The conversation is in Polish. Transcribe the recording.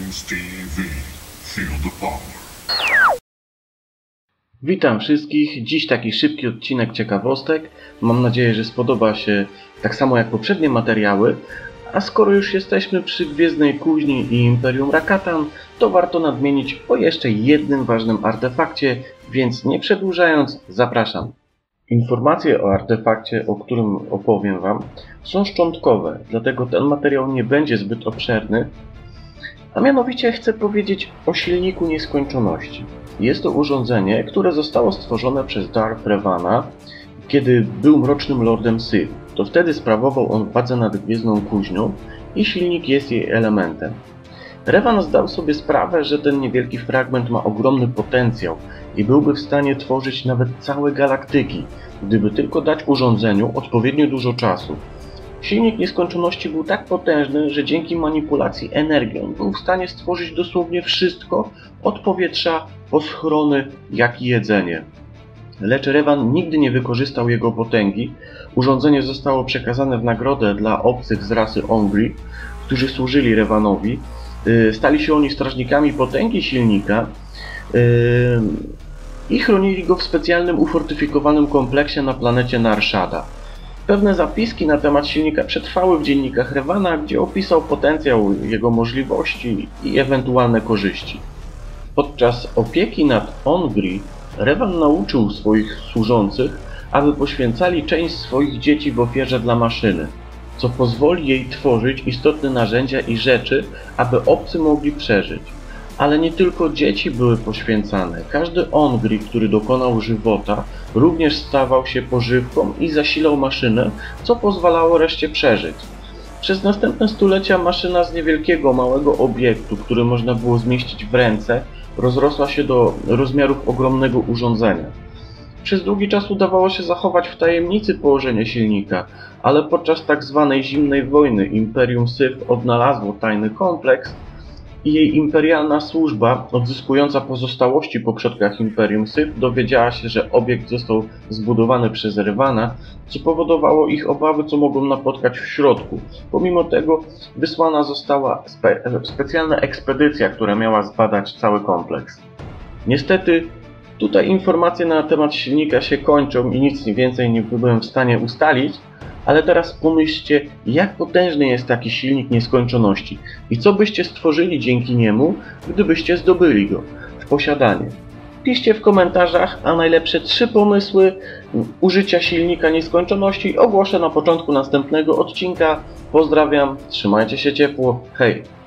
TV. Feel the power. Witam wszystkich. Dziś taki szybki odcinek ciekawostek. Mam nadzieję, że spodoba się tak samo jak poprzednie materiały. A skoro już jesteśmy przy Gwiezdnej Kuźni i Imperium Rakatan, to warto nadmienić o jeszcze jednym ważnym artefakcie, więc nie przedłużając, zapraszam. Informacje o artefakcie, o którym opowiem Wam, są szczątkowe, dlatego ten materiał nie będzie zbyt obszerny, a mianowicie chcę powiedzieć o silniku nieskończoności. Jest to urządzenie, które zostało stworzone przez Darth Revana, kiedy był Mrocznym Lordem Sith. To wtedy sprawował on władzę nad Gwiezdną Kuźnią i silnik jest jej elementem. Revan zdał sobie sprawę, że ten niewielki fragment ma ogromny potencjał i byłby w stanie tworzyć nawet całe galaktyki, gdyby tylko dać urządzeniu odpowiednio dużo czasu. Silnik nieskończoności był tak potężny, że dzięki manipulacji energią był w stanie stworzyć dosłownie wszystko, od powietrza po schrony, jak i jedzenie. Lecz Revan nigdy nie wykorzystał jego potęgi. Urządzenie zostało przekazane w nagrodę dla obcych z rasy Ongri, którzy służyli Revanowi. Yy, Stali się oni strażnikami potęgi silnika yy, i chronili go w specjalnym ufortyfikowanym kompleksie na planecie Narshada. Pewne zapiski na temat silnika przetrwały w dziennikach Revana, gdzie opisał potencjał, jego możliwości i ewentualne korzyści. Podczas opieki nad Ongri, Revan nauczył swoich służących, aby poświęcali część swoich dzieci w ofierze dla maszyny, co pozwoli jej tworzyć istotne narzędzia i rzeczy, aby obcy mogli przeżyć. Ale nie tylko dzieci były poświęcane. Każdy Ongri, który dokonał żywota, również stawał się pożywką i zasilał maszynę, co pozwalało reszcie przeżyć. Przez następne stulecia maszyna z niewielkiego, małego obiektu, który można było zmieścić w ręce, rozrosła się do rozmiarów ogromnego urządzenia. Przez długi czas udawało się zachować w tajemnicy położenie silnika, ale podczas. Tak zimnej wojny Imperium Sith odnalazło tajny kompleks i jej imperialna służba, odzyskująca pozostałości po przodkach Imperium Sith, dowiedziała się, że obiekt został zbudowany przez Revana, co powodowało ich obawy, co mogą napotkać w środku. Pomimo tego wysłana została spe specjalna ekspedycja, która miała zbadać cały kompleks. Niestety tutaj informacje na temat silnika się kończą i nic więcej nie byłem w stanie ustalić, ale teraz pomyślcie, jak potężny jest taki silnik nieskończoności i co byście stworzyli dzięki niemu, gdybyście zdobyli go w posiadanie. Piszcie w komentarzach, a najlepsze trzy pomysły użycia silnika nieskończoności ogłoszę na początku następnego odcinka. Pozdrawiam, trzymajcie się ciepło, hej!